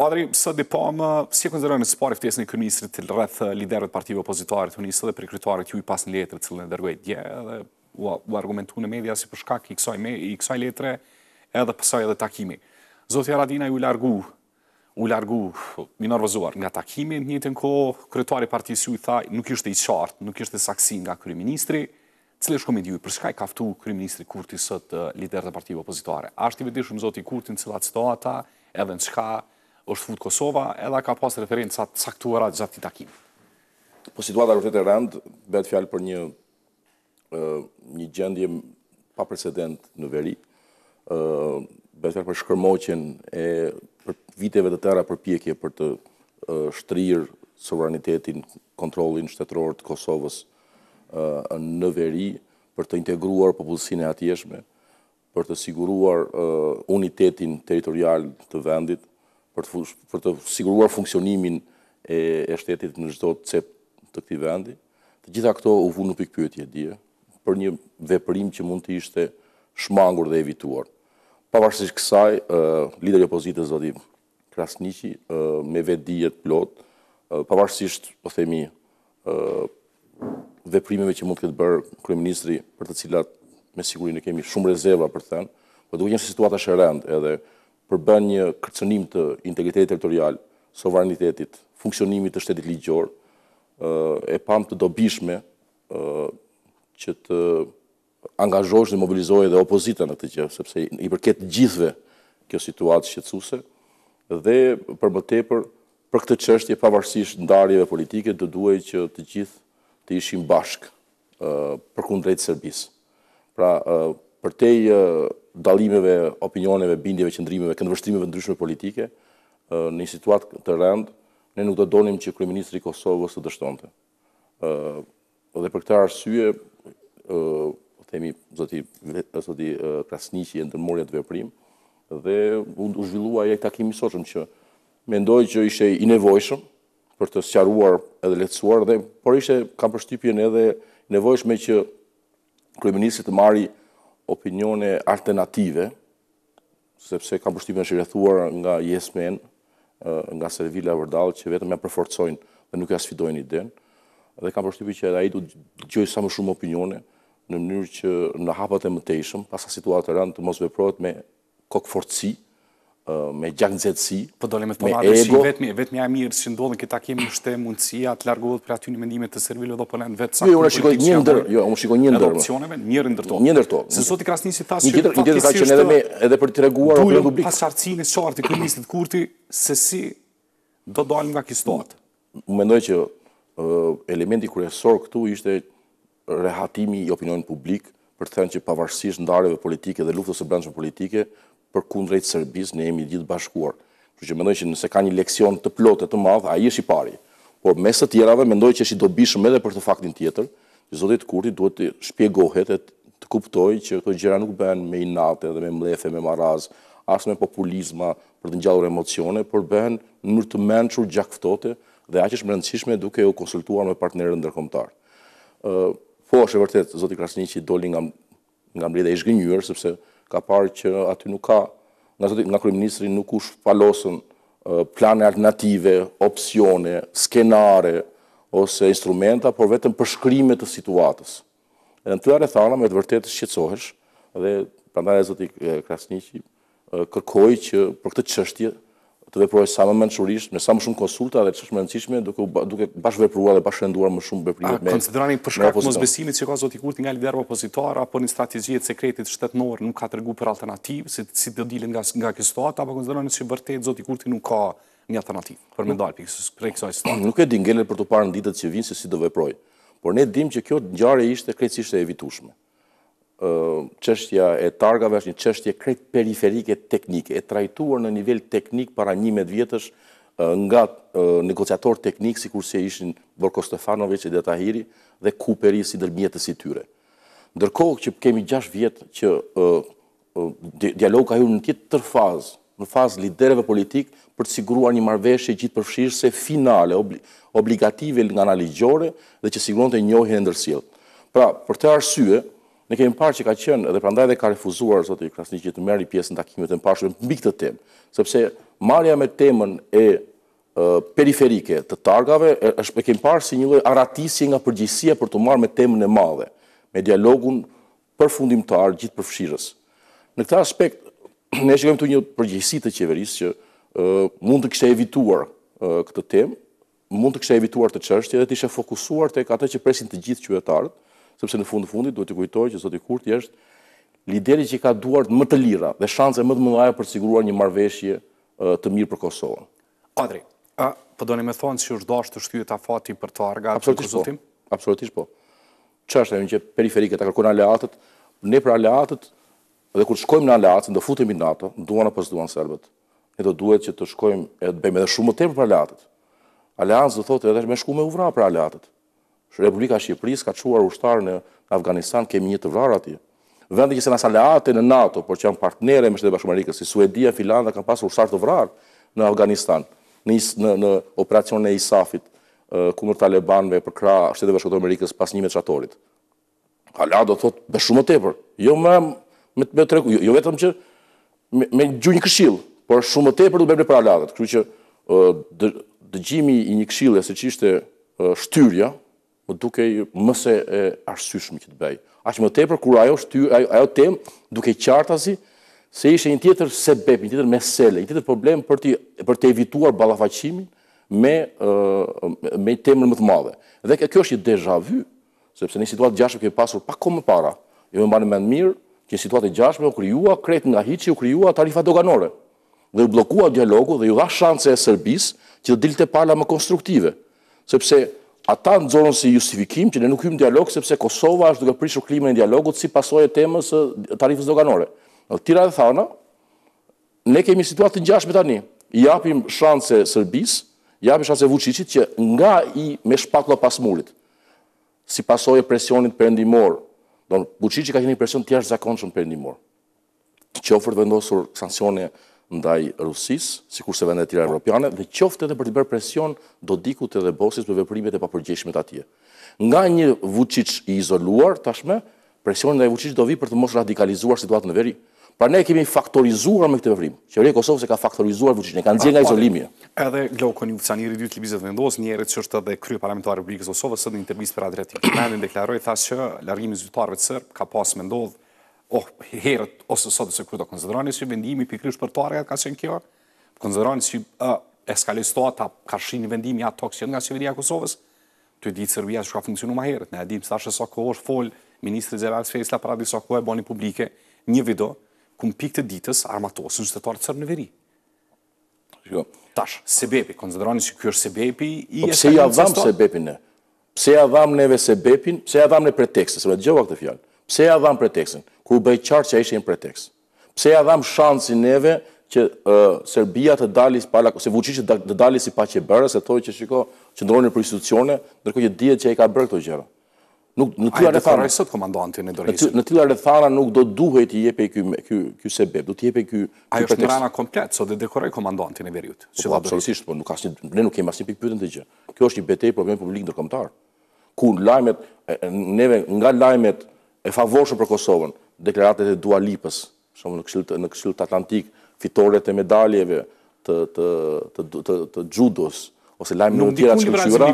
Adri, sot e pamë si e konsideroni së pari ftesën e kryeministrit rreth liderëve të partive opozitare tu nisë dhe prej kryetarit tuj pas në letër e cila e dërgoi dje dhe u, u argumentu në media si për shkak i kësaj me i kësaj letre edhe pasaj edhe takimi. Zoti Haradinaj u largu u largu i nervozuar nga takimi, në njëjtën kohë kryetari i partisë juj tha nuk ishte i qartë, nuk ishte saksi nga kryeministri, Cili është komenti juj, për çka i ka ftu kryeministri Kurti sot liderët e partive opozitare? A është i vetëdijshëm zoti Kurti në cilën situatë edhe në çka është fut Kosova, edhe a ka pas referenca të caktuara gjatë këtij takimi? Po situata është vërtet e rëndë, bëhet fjalë për një një gjendje pa precedent në veri. ë bëhet fjalë për shkërmoqjen e viteve të tëra përpjekje për të shtrirë sovranitetin, kontrollin shtetëror të Kosovës në veri për të integruar popullësinë e atjeshme, për të siguruar unitetin territorial të vendit, për të, për të siguruar funksionimin e, e shtetit në çdo cep të këtij vendi. Të gjitha këto u vunë në pikëpyetje dje për një veprim që mund të ishte shmangur dhe evituar. Pavarësisht kësaj, lideri i opozitës zoti Krasniqi me vetëdije të plotë, pavarësisht, po themi, veprimeve që mund të ketë bërë kryeministri, për të cilat me siguri ne kemi shumë rezerva për të thënë, por duke qenë se situata është e rëndë edhe përbën një kërcënim të integritetit territorial, sovranitetit, funksionimit të shtetit ligjor, e pa me të dobishme që të angazhohesh dhe mobilizohej edhe opozita në këtë gjë, sepse i përket gjithve kjo situatë shqetësuese dhe për më tepër për këtë çështje pavarësisht ndarjeve politike do duhej që të gjithë të ishim bashkë përkundrejt Serbisë. Pra, përtej dallimeve, opinioneve, bindjeve, qëndrimeve, këndvështrimeve të ndryshme politike, në një situatë të rëndë, ne nuk do donim që kryeministri i Kosovës të dështonte. Dhe për këtë arsye, po themi, zoti, zoti Krasniqi e ndërmori atë veprim, dhe u zhvillua ai takimi i sotshëm që mendoj që ishe i nevojshëm për të sqaruar edhe lehtësuar, dhe por ishe kam përshtypjen edhe e nevojshme që Kryeministri të marri opinione alternative, sepse kam përshtypjen është i rrethuar nga yes men, nga servila vërdallë, që vetëm ja përforcojnë dhe nuk ja sfidojnë idenë, dhe kam përshtypjen që ai do të dëgjojë sa më shumë opinione, në mënyrë që në hapat e mëtejshëm, pas asaj situate të rëndë të mos veprohet me kokëfortësi, me gjaknxehtësi, Po dole me të përma dhe shi vetëmi, vetëmi a mirë, që ndodhën këta kemë në është mundësia, të largohet për aty një mendimet të servilë dhe përnen vetë sa jo, unë shikoj një ndër, jo, unë shikoj një ndër, opcioneve, njërë ndër to. Një ndër to. Se sot i Krasniqi tha se që fatë kështë që edhe me, edhe për të treguar për publik. Paqartësinë e qartë i kryeministrit Kurti, se si do dalim nga kjo situatë. Unë mendoj që elementi kryesor këtu ishte rehatimi i opinionit publik për të thënë që pavarësisht ndarjeve politike dhe luftës së brendshme politike përkundrejt Serbisë, ne jemi të gjithë të bashkuar. Kështu që mendoj që nëse ka një leksion të plotë e të madh, ai është i pari. Por mes të tjerave mendoj që është i dobishëm edhe për këtë faktin tjetër, që zoti Kurti duhet të shpjegohet e të kuptojë që këto gjëra nuk bëhen me inate dhe me mllefe, me marraz, as me populizma për të ngjallur emocione, por bëhen në mënyrë të mençur, gjakftohte dhe ç'është më e rëndësishme duke u konsultuar me partnerët ndërkombëtarë. Po është e vërtetë, zoti Krasniqi doli nga nga mbledhja i zhgënjyer sepse ka parë që aty nuk ka nga zoti nga kryeministri nuk u shpalosën plane alternative, opsione, skenare ose instrumenta, por vetëm përshkrime të situatës. Edhe në të tilla rrethana me të vërtetë shqetësohesh dhe prandaj zoti Krasniqi kërkoi që për këtë çështje të veprojë sa më mençurisht, me sa më shumë konsulta dhe ç'është më e rëndësishme, duke duke bashkëvepruar dhe bashkërenduar më shumë veprimet me. A konsideroni për shkak të mosbesimit që ka zoti Kurti nga liderët opozitarë apo një strategji e sekretit shtetëror nuk ka treguar për alternativë, si si do dilet nga nga kjo situatë apo konsideroni se vërtet zoti Kurti nuk ka një alternativë për me dalë prej kësaj situate? Nuk e di ngelet për t'u parë në ditët që vijnë se si do veprojë. Por ne dimë që kjo ngjarje ishte krejtësisht e evitueshme. Çështja e targave është një çështje krejt periferike teknike, e trajtuar në nivel teknik para njëmbëdhjetë vjetësh nga negociatorë teknikë sikurse ishin Borko Stefanoviç, Edita Tahiri dhe Kuperi si ndërmjetës i tyre. Ndërkohë që kemi gjashtë vjet që Dialogu ka hyrë në tjetër fazë, në fazë të liderëve politikë për të siguruar një marrëveshje gjithëpërfshirëse finale, obligative nga ana ligjore dhe që siguronte njohjen e ndërsjelltë. Pra, për këtë arsye, ne kemi parë që ka qenë edhe prandaj dhe ka refuzuar zoti Krasniqi që të merri pjesë në takimet e mëparshme mbi këtë temë, sepse marrja me temën periferike të targave është e kemi parë si një lloj arratisje nga përgjegjësia për t'u marrë me temën e madhe, me dialogun përfundimtar gjithëpërfshirës. Në këtë aspekt, ne shikojmë këtu një përgjegjësi të qeverisë që mund të kishte evituar këtë temë, mund të kishte evituar këtë çështje dhe të ishte fokusuar tek ato që presin të gjithë qytetarët, sepse në fund të fundit duhet të kujtoj që zoti Kurti është lideri që i ka duart më të lira dhe shanse më të mëdha për të siguruar një marrëveshje të mirë për Kosovën. Adri, a po doni me thanë se s'është dashur të shtyhet afati për targa apo për po. Absolutisht po. Çështje periferike ta kërkojnë aleatët? Ne për aleatët dhe kur shkojmë në aleancë, do futemi në NATO, duan apo s'duan serbët. Ne do duhet që të shkojmë edhe të bëjmë edhe shumë më tepër për aleatët. Aleancë do thotë edhe me shku me u vra për aleatët. Republika e Shqipërisë ka çuar ushtarë në Afganistan, kemi një të vrarë atje. Vende që s'janë as aleate në NATO, por që janë partnere me Shtetet e Bashkuara të Amerikës, si Suedia, Finlanda, kanë pasur ushtarë të vrarë në Afganistan, në, në, në operacionin e ISAF-it kundër talebanëve përkrah Shteteve të Bashkuara të Amerikës pas 11 shtatorit. Aleat do thotë me bë shumë më tepër. Jo më me, me treku, jo, jo vetëm që me dëgju një këshill, por shumë më tepër do bëjmë për aleatët. Kështu që dëgjimi i një këshille siç ishte shtyrja më dukej më se e arsyeshme që të bëhej. Aq më tepër kur ajo shty ajo temë dukej qartazi se ishte një tjetër sebep, një tjetër mesele, një tjetër problem për të për të evituar ballafaqimin me me temën më të madhe. Dhe kjo është një deja vu, sepse ne një situatë të ngjashme kemi pasur pak kohë më para. Ju e mbani mend mirë që një situatë e ngjashme u krijua krejt nga hiçi u krijua tarifa doganore. dhe u bllokua dialogu dhe iu dha shanse Serbisë që të dilte pala më konstruktive, sepse ata nxorën si justifikim që ne nuk hymë në dialog sepse Kosova është duke prishur klimën e dialogut si pasojë e temës së tarifës doganore. Në të njëjtën anë, ne kemi situatë të ngjashme tani. I japim shanse Serbisë, i japim shanse Vuçiçit që nga një me shpatulla pas murit, si pasojë e presionit perëndimor, domethënë Vuçiçi ka qenë në një presion të jashtëzakonshëm perëndimor. qoftë për të vendosur sanksione ndaj Rusisë, sikurse vendet e tjera evropiane, dhe qoftë edhe për të bërë presion Dodikut edhe Bosnjës për veprimet e papërgjegjshme atje. Nga një Vuçiç i izoluar tashmë, presioni ndaj Vuçiçit do vi për të mos radikalizuar situatën në veri. Pra ne kemi faktorizuar me këtë veprim. Qeveria e Kosovës e ka faktorizuar Vuçiçin, e ka nxjerrë nga izolimi. Edhe Glauk Konjufca, njeriu i dytë i Lëvizjes Vetëvendosje, njeri që është edhe kryeparlamentar i Republikës së Kosovës, sot në intervistë për Adriatik Kelmendin deklaroi tha që largimi i zyrtarëve serbë ka pas me ndodh Ose herët ose sot se kurdo konsideroni si vendimi pikërisht për targat ka qenë kjo. Konsideroni si uh, eskaloi situata karshi një vendimi ad hoc nga qeveria e Kosovës. Tu e ditë Serbia çka funksionu ma herët. Ne e dimë tash sa kohë është fol ministri Xhelal Sveçla para disa kohë e bani publike një video ku në pikë të ditës armatosen qytetarët serbë në veri. Jo. Tash, sebepi, konsideroni që kjo është sebepi i po pse ja dham sebepin ne? Pse ja dham neve sebepin? Pse ja dham ne pretekstin? Sepse dëgjova këtë fjalë. Pse ja dham pretekstin? Kur u bë e qartë që ishte një pretekst. Pse ja dham shansin neve që Serbia të dali si pala, ose Vuçiqi të dali si paqebërës, se thotë që shiko, qëndroni në institucione, ndërkohë që dihet që i ka bërë këto gjëra. Nuk në tilla rrethana. Ai sot komandanti në dorëheqje. Në tilla rrethana nuk do duhej të jepej ky ky ky sebeb, do të jepej ky Ai është rana komplet, sot e dekoroi komandantin e veriut. Po, po absolutisht, po nuk asnjë ne nuk kemi asnjë pikëpyetje në këtë gjë. Kjo është një betejë për opinionin publik ndërkombëtar. Ku lajmet neve nga lajmet e favorshëm për Kosovën, deklaratat e Dua Lipës, Për shembull, në Këshillin Atlantik, fitoret e medaljeve të xhudos, ose lajme të tjera të shkëlqyera,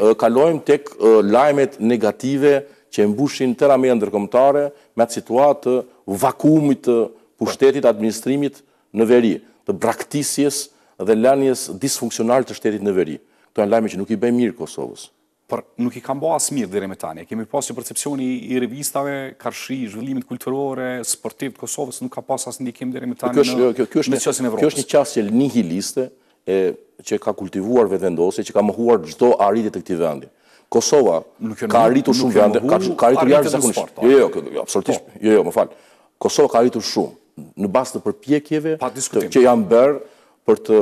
dhe kalojmë tek lajmet negative që e mbushin tërë median ndërkombëtare me atë situatë të vakuumit të pushtetit, administrimit në veri, të braktisjes dhe lënies disfunksionale të shtetit në veri. Këto janë lajme që nuk i bëjnë mirë Kosovës. Por nuk i kanë ba as mirë deri me tani. E kemi pas që percepcioni i revistave karshi zhvillimit kulturor e sportiv të Kosovës nuk ka pas asnjë ndikim deri më tani në në çështjen e Evropës. Kjo është një qasje nihiliste që e ka kultivuar Vetëvendosje, që ka mohuar çdo arritje të këtij vendi. Kosova ka arritur shumë vende, ka arritur jashtëzakonisht. Jo, jo, jo, absolutisht. Po. Jo, jo, më fal. Kosova ka arritur shumë në bazë të përpjekjeve që janë bërë për të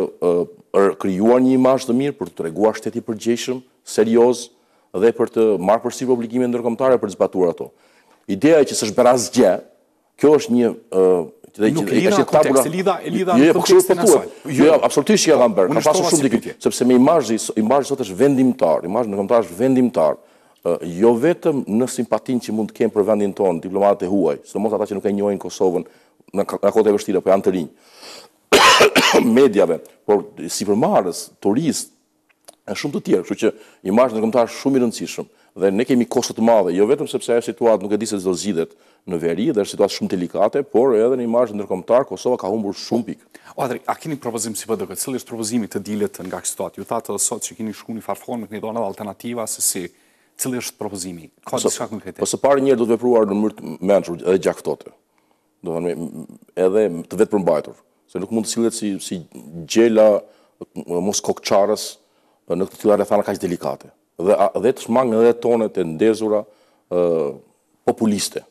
krijuar një imazh të mirë, për t'u treguar shtet i përgjegjshëm, serioz dhe për të marrë përsipër obligime ndërkombëtare për t'i zbatuar ato. Ideja që s'është bërë asgjë, kjo është një dhe nuk e lidha tabula e lidha e lidha jo, jo, në kontekstin e po saj. Jo, jo, absolutisht që janë bërë. Ka pasur shumë ndikim, sepse me imazhi, imazhi sot është vendimtar, imazhi ndërkombëtar është vendimtar. Jo vetëm në simpatinë që mund të kenë për vendin tonë, diplomatët e huaj, sidomos ata që nuk e njohin Kosovën në kohët e vështira, po janë të rinj. mediave, por sipërmarrësit, turistët, e shumë të tjerë, kështu që imazhi ndërkombëtar është shumë i rëndësishëm dhe ne kemi kosto të madhe, jo vetëm sepse ajo situatë nuk e di se si do zgjidhet në veri dhe është situatë shumë delikate, por edhe në imazhin ndërkombëtar Kosova ka humbur shumë pikë. Adri, a keni propozim si PDK? Cili është propozimi të dilet nga kjo situatë? Ju thatë edhe sot që keni shku në njëfarë forme, keni dhënë edhe alternativa, se si, cili është propozimi? Ka diçka konkrete? Po së pari njëherë duhet vepruar në mënyrë të mençur edhe gjakftohtë. do të edhe të vetëpërmbajtur, se nuk mund të sillet si, si gjela moskokëçarës në të tilla rrethana kaq delikate. Dhe, dhe të shmangen edhe tonet e ndezura populiste,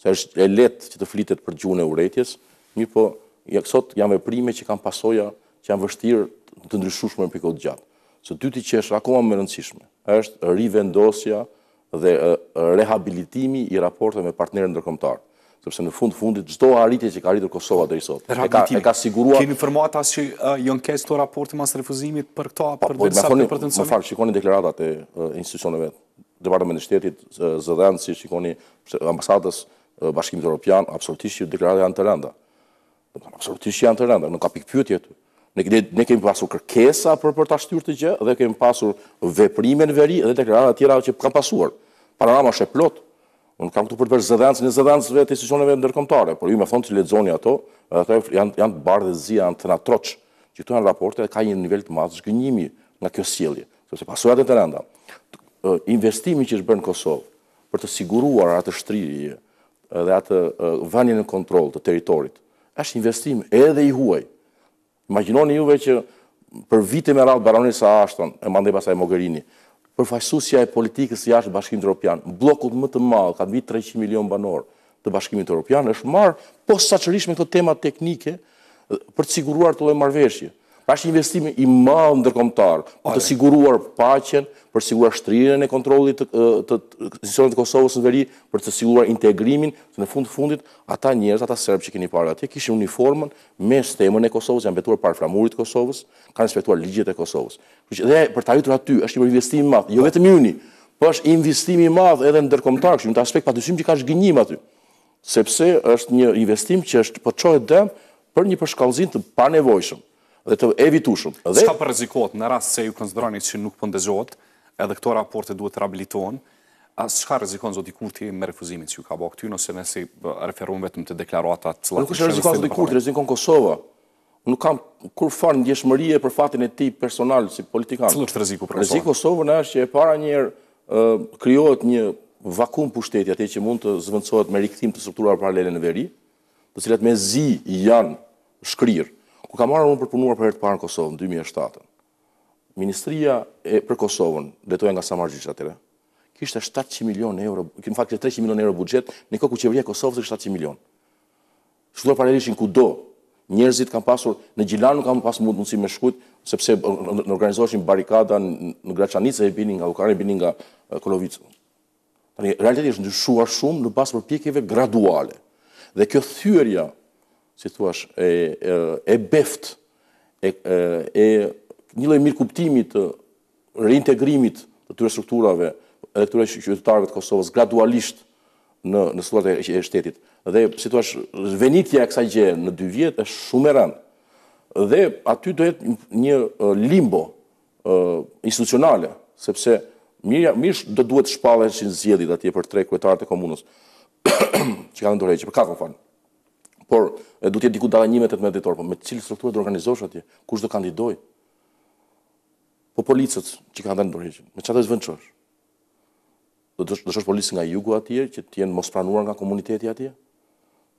se është e lehtë që të flitet me gjuhën e urrejtjes, mirëpo, ja këto janë veprime që kanë pasoja që janë vështirë të ndryshushme për një kohë të gjatë. Së dyti që është akoma më e rëndësishme, është rivendosja dhe rehabilitimi i raporteve me partnerët ndërkombëtarë, sepse në fund fundit çdo arritje që ka arritur Kosova deri sot e ka siguruar. Keni informata që janë keq këto raporte mas refuzimit për këta, për disa të pretendojnë? Po, më fal, shikoni deklaratat e institucioneve, Departamentit të Shtetit, zëdhënësi, shikoni ambasadës, Bashkimit Europian, absolutisht që deklaratat janë të rënda. Absolutisht që janë të rënda, nuk ka pikë pyetje aty. Ne, ne, ne kemi pasur kërkesa për për ta shtyrë këtë gjë dhe kemi pasur veprime në veri dhe deklarata të tjera që kanë pasuar. Panorama është e plotë. Unë s'jam këtu për të bërë zëdhënësin e zëdhënësve të institucioneve ndërkombëtare, por ju me thënë t'i lexoni ato, dhe ato janë janë bardhë e zi, janë thënë troç, që këtu janë raporte dhe ka një nivel të madh zhgënjimi nga kjo sjellje, sepse pasojat janë të rënda. Investimi që është bërë në Kosovë, për të siguruar atë shtrirje dhe atë vënje në kontroll të territorit, është investim edhe i huaj. Imagjinoni juve që për vite me radhë baronesa Ashton, e mandej pastaj Mogherini, përfaqësusja e politikës së jashtme të Bashkimit Europian, bllokut më të madh, ka mbi 300 milion banorë, të Bashkimit Europian është marrë posaçërisht me këto tema teknike për të siguruar atë lloj marrëveshje. Pra është investim i madh ndërkombëtar për të siguruar paqen, për të siguruar shtrirjen e kontrollit të të institucioneve të Kosovës në veri, për të siguruar integrimin, se në fund të fundit ata njerëz, ata serbë që keni parë atje, kishin uniformën me stemën e Kosovës, janë betuar para flamurit të Kosovës, kanë respektuar ligjet e Kosovës. Kështu që dhe për të arritur aty është një investim i madh, jo vetëm i yni, por është investim i madh edhe ndërkombëtar, kështu që në këtë aspekt padyshim që ka zhgënjim aty. Sepse është një investim që është po çohet dëm për një përshkallëzim të panevojshëm dhe të evitueshëm. Dhe Çka po rrezikohet në rast se ju konsideroni që nuk po dëgjohet, edhe këto raporte duhet të rehabilitohen, çka rrezikon zoti Kurti me refuzimin që ia ka bërë këtij, nëse ne iu referohemi vetëm te deklaratat të cilat Nuk është rrezikon zoti Kurti, rrezikon Kosova. Nuk kam kurrfarë ndjeshmërie për fatin e tij personal si politikan. Cili është rreziku për Kosovën? Rreziku për Kosovën është që e para njëherë krijohet një vakum pushteti atje që mund të zëvendësohet me rikthim të strukturave paralele në veri, të cilat mezi janë shkrirë. Kur kam ardhur unë për të punuar për herë të parë në Kosovë në 2007 Ministria e për Kosovën, drejtohej nga Samarxhiq atëherë, kishte 700 milion euro, në fakt kishte 300 milion euro buxhet, në kohën kur qeveria e Kosovës kishte 700 milion. Strukturat paralele ishin kudo njerëzit kanë pasur, në Gjilan nuk kam pas mundësi me shku, sepse organizoheshin barikada në Graçanicë e binin nga Vukanë e binin nga Kolovicë. Tani, realiteti është ndryshuar shumë në bazë përpjekjeve graduale. Dhe kjo thyerja, si thuash, e, e, e beftë, e, e, e një lloj mirëkuptimi të reintegrimit të këtyre strukturave dhe këtyre qytetarëve të Kosovës gradualisht në në strukturat e, e shtetit. Dhe si thuash, venitja e kësaj gjëje në dy vjet është shumë e rëndë. Dhe aty do jetë një limbo uh, institucionale, sepse mirë mirë do duhet të shpalleshin zgjedhjet atje për tre kryetarët e komunës që kanë dhënë dorëheqje, për katër, më fal. Por do të jetë diku data 11-18 dhjetor, po me cilat struktura do organizosh atje? Kush do kandidojë? Po policët që kanë dalë në dorëheqje, me çfarë do t'i zëvendësosh? Do të çosh policë nga jugu atje që të jenë mos pranuar nga komuniteti atje?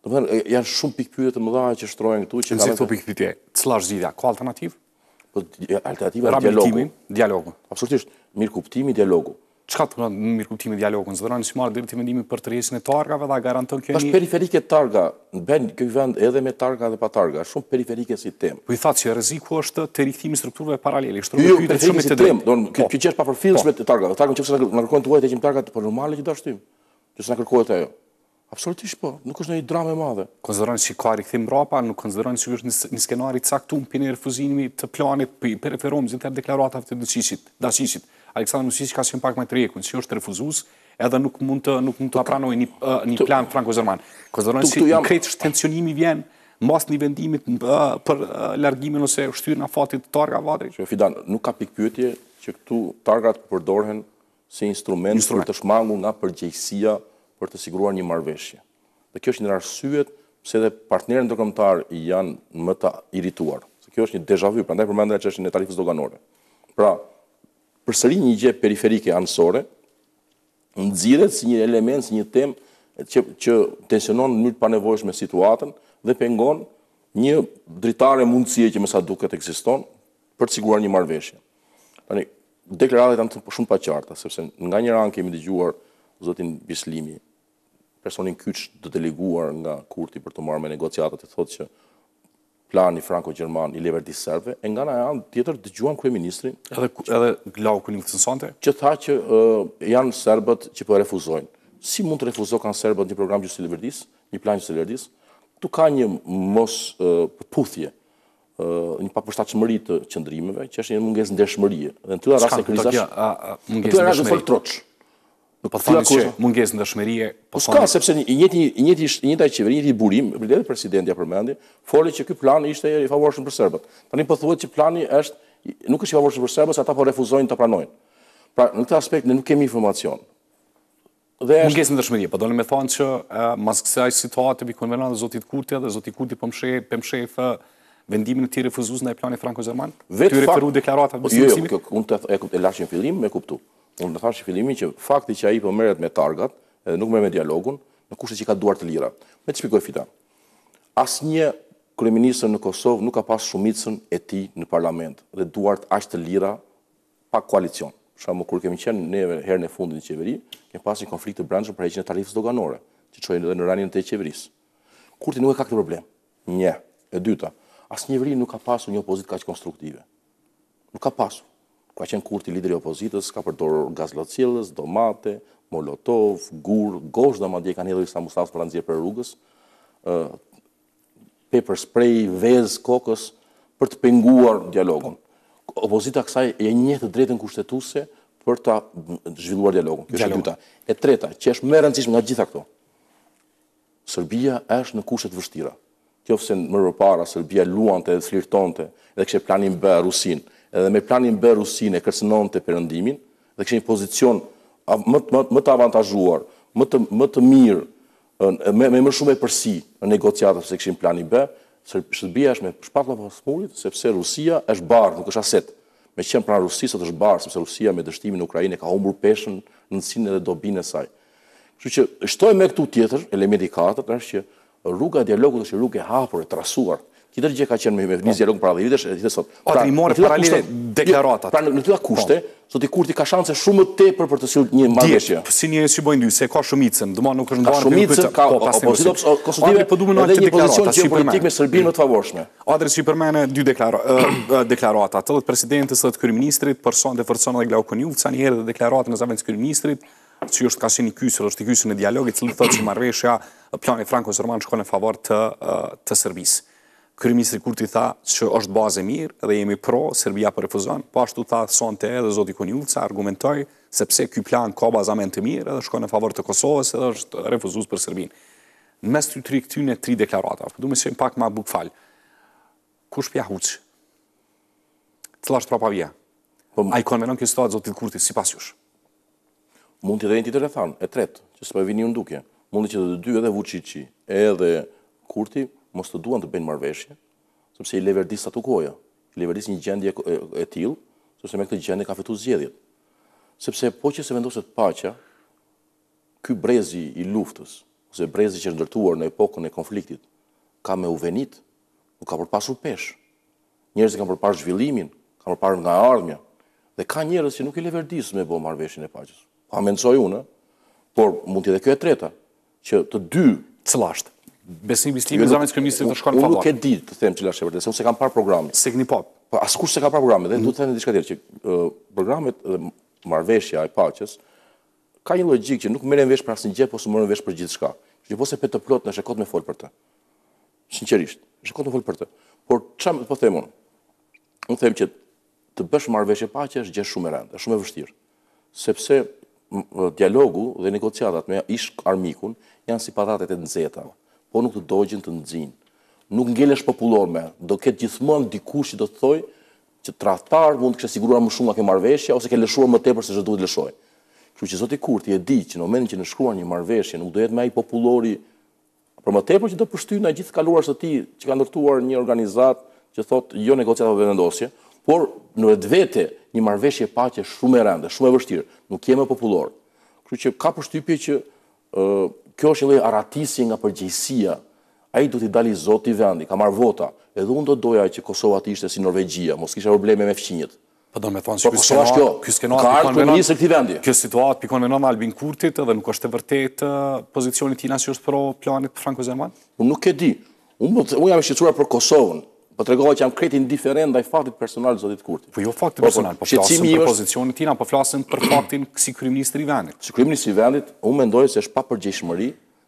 Domethënë janë shumë pikëpyetje të mëdha që shtrohen këtu që kanë këto pikëpyetje. Cila është zgjidhja? Ka alternativë? Po alternativa është dialogu. Dialogu. Absolutisht, mirëkuptimi, dialogu. Çka të thotë në mirëkuptim e dialog? Si s'marr deri te vendimi për tërheqjen e targave dhe a garanton kjo një Është periferike targa, bën ky vend edhe me targa dhe pa targa, është shumë periferike si temë. Po i thatë që rreziku është te rikthimi i strukturave paralele, kështu që pyetja është shumë e drejtë. Do të thotë kjo gjë është papërfillshme te targa, targa nëse na kërkojnë të huajt të heqim targa, po normale që do ta shtyjmë. Nëse na kërkohet ajo. Absolutisht po, nuk është ndonjë dramë e madhe. Konsideron se ka rikthim mbrapa, nuk konsideron se është një skenar i caktuar për një refuzim të planit, po i referohem edhe deklaratave të Daçiçit. Daçiçit. Aleksandar Vuçiçi ka qenë pak më trekun, që është refuzues, edhe nuk mund të nuk mund ta pranojë një, një plan franko-gjerman. Konsideron se jam... krejt tensionimi vjen mbas një vendimit për largimin ose shtyrjen e afatit të targave, Adri. Që Fidan nuk ka pikëpyetje që këtu targat përdorhen si instrument për t'u shmangur nga përgjegjësia për të siguruar një marrëveshje. Dhe kjo është një ndër arsyet pse edhe partnerët ndërkombëtarë janë më të irrituar. Se kjo është një deja vu, prandaj përmenda çështjen e tarifës doganore. Pra, përsëri një gjë periferike anësore nxirret si një element, si një temë që që tensionon në mënyrë të panevojshme situatën dhe pengon një dritare mundësie që me sa duket ekziston për të siguruar një marrëveshje. Tani, Deklaratat janë shumë të paqarta, sepse nga njëra anë kemi dëgjuar zotin Bislimi, personin kyç të deleguar nga Kurti për t'u marrë me negociatat që thotë që plani franko-gjerman i leverdis serbëve, e nga ana tjetër dëgjuam kryeministrin... Edhe, edhe Glauk Konjufca të nësante? Që tha që janë serbët që po e refuzojnë. Si mund të refuzokan serbët një program që u leverdis, një plan që u leverdis? Këtu ka një mospërputhje. një papërshtatshmëri të qëndrimeve, që është një mungesë ndershmërie. Dhe në të tilla raste krizash... Çka do kjo, mungesë ndershmërie? Në të tilla raste fol troç. Po thoni që mungesë ndershmërie... Po s'ka, sepse i njëjti, i njëjti, e njëjta qeveri, i njëjti burim, vetë presidentja përmendi, foli që ky plan ishte i favorshëm për sërbët. Tani po thuhet që plani është, nuk është i favorshëm për sërbët, se ata po refuzojnë ta pranojnë. Pra, në këtë aspekt, ne nuk kemi informacion. Mungesë ndershmërie, po doni me thonë që mas kjo situatë po i konvenon zotit Kurti dhe zoti Kurti po msheh, po msheh vendimin e tij refuzues ndaj planit franko-gjerman? Vetë t'u referu deklaratat e Bislimit? Jo, unë të, e lashë në fillim me kuptu. Unë të thashë në fillim që fakti që ai po merret me targat, edhe nuk merret me dialogun, në kushtet që ka duart e lira. Ta shpjegoj, Fidan. Asnjë kryeministër në Kosovë nuk ka pas shumicën e tij në parlament dhe duart aq të lira pa koalicion. Për shembull, kur kemi qenë neve herën e fundit në qeveri, kemi pasur një konflikt të brendshëm për heqjen e tarifës doganore, që çoi edhe në rënien të qeverisë. Kurti nuk e ka këtë problem. Një. E dyta, asnjë qeveri nuk ka pasur një opozitë kaq konstruktive. Nuk ka pasur. Ka qenë Kurti lideri i opozitës, ka përdorur gaz lotësjellës, domate, molotov, gur, gozhda madje kanë hedhur Isa Mustafën për ta nxjerrë për rrugës, Pepper spray, vezë kokës për të penguar dialogun. Opozita kësaj ia njeh të drejtën kushtetuese për ta zhvilluar dialogun. Kjo është e dyta. E treta, që është më e rëndësishme nga të gjitha këto. Serbia është në kushte të vështira. Qoftë se më përpara Serbia luante dhe flirtonte dhe kishte planin B Rusinë. Edhe me planin B Rusinë e kërcënonte Perëndimin dhe kishte një pozicion më më më të avantazhuar, më të më të mirë me më shumë epërsi në negociata sepse kishin planin B, Serbia është me shpatulla pas murit sepse Rusia është barrë, nuk është aset. Me qenë pranë Rusisë sot është barrë sepse Rusia me dështimin në Ukrainë ka humbur peshën, rëndësinë edhe dobinë e saj. Kështu që shtojmë me këtu tjetër, elementi i katërt është që rruga e dialogut është rrugë e hapur e trasuar, Tjetër gjë ka qenë me një po. dialog para 10 vitesh edhe sot. Po pra, i morëm paralel jo, deklaratat. Pra në këto kushte, po. zoti Kurti ka shanse shumë më tepër për të sjellë një marrëveshje. Po si njerëz që bëjnë dy, se ka shumicën, do nuk është ndarë me këtë. Ka po, shumicë, ka opozita konstruktive, po dhe një pozicion gjeopolitik me Serbinë më të favorshme. Adri, s'i përmende dy deklarata, edhe të presidentes dhe të kryeministrit, përforcon edhe Glauk Konjufca, sa njëherë dhe deklaratën e zëvendëskryeministrit, Që është ka qenë i kyçur, është i kyçur në dialog, i cili thotë se marrëveshja plani franko-gjerman shkon në favor të të Serbisë. Kryeministri Kurti tha që është bazë e mirë dhe jemi pro, Serbia po refuzon. Po ashtu tha sonte edhe zoti Konjufca, argumentoi se pse ky plan ka bazament të mirë dhe shkon në favor të Kosovës edhe është refuzues për Serbinë. Në mes të tri këtyne tri deklarata, po du me qenë pak më bukval. Kush pja huç? Cila është prapavia? Po a i konvenon ky status zotit Kurti sipas jush. Mund të jetë edhe një tjetër rrethanë, e tretë, që s'po e vini ju në dukje. Mund që edhe të dy edhe Vuçiçi, edhe Kurti mos të duan të bëjnë marrëveshje, sepse i leverdis status quo-ja. I leverdis një gjendje e tillë, sepse me këtë gjendje kanë fituar zgjedhjet. Sepse po që se vendoset paqja, ky brezi i luftës, ose brezi që është ndërtuar në epokën e konfliktit, ka me u venit, nuk ka për të pasur peshë. njerëzit kanë për të parë zhvillimin, kanë për të parë nga e ardhmja, dhe ka njerëz që nuk i leverdis me bo marrëveshjen e paqes. Pa mend s'them unë, por mund të jetë dhe kjo e treta, që të dy... Cila është? Besnik Bislimi zëvendëskryeministri thotë shkon në favor. Unë nuk e di të them cila është e vërtetë, se unë s'e kam parë programin. S'e keni, po. Po, askush s'e ka parë programin, dhe du të them një diçka tjetër, që programet dhe marrëveshja e paqes, ka një logjikë që nuk merren vesh për asnjë gjë, po, ose merren vesh për gjithçka. Që po s'e pe të plotë është kot me folë për të. Sinqerisht, është kot me fol për të. Por ça po them unë. Unë them që të bësh marrëveshje paqe është gjë shumë e rëndë, është shumë e vështirë. Sepse dialogu dhe negociatat me ish armikun janë si patatet e nxehta, po nuk të dogjën të nxijnë. Nuk ngelesh popullor më, do ketë gjithmonë dikush që do të thojë që tradhtar mund të kishte siguruar më shumë nga kjo marrëveshje ose ke lëshuar më tepër se ç'do duhej lëshoje. Kështu që zoti Kurti e di që në momentin që nënshkruan një marrëveshje nuk do jetë më ai popullori Për më tepër që do pështyjë ndaj gjithë të kaluarës së tij që ka ndërtuar një organizatë që thotë jo negociata vetëvendosje, por në vetvete një marrëveshje paqe shumë e rëndë, shumë e vështirë, nuk je më popullor. Kështu që kam përshtypje që ë kjo është një lloj arratisje nga përgjegjësia. Ai do t'i dali zot vendit, ka marrë vota, edhe unë do doja që Kosova të ishte si Norvegjia, mos kishte probleme me fqinjët. Po domethënë që po, kjo situatë kjo, kjo situatë ka ardhur ministri këtij vendi. Kjo situatë peshon më shumë Albin Kurtit dhe nuk është e vërtetë pozicioni i tina që është pro planit franko-gjerman? Unë nuk e di. Unë po jam i shqetësuar për Kosovën. Po tregova që jam krejt indiferent ndaj fatit personal të zotit Kurti. Po jo fati po, po, personal, po flasim për pozicionin e tina, po flasim për fatin si kryeministri i vendit. Si kryeministri i vendit, unë mendoj se është papërgjegjshmëri